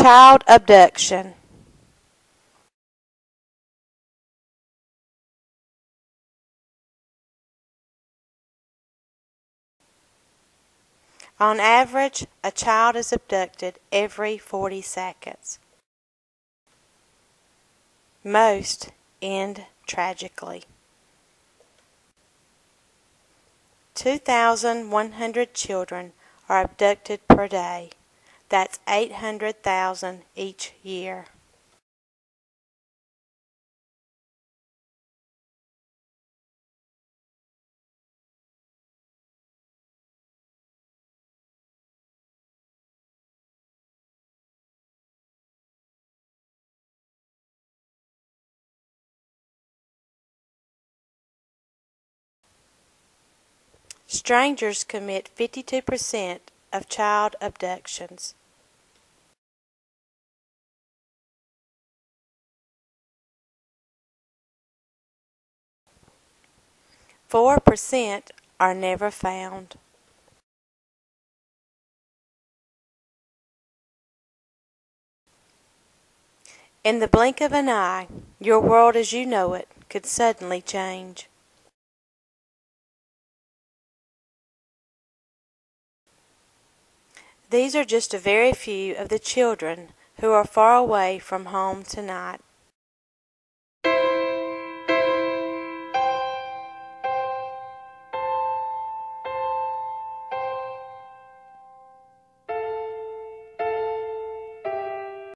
Child abduction. On average, a child is abducted every 40 seconds. Most end tragically. 2,100 children are abducted per day. That's 800,000 each year. Strangers commit 52% of child abductions. Four percent are never found. In the blink of an eye, your world as you know it could suddenly change. These are just a very few of the children who are far away from home tonight.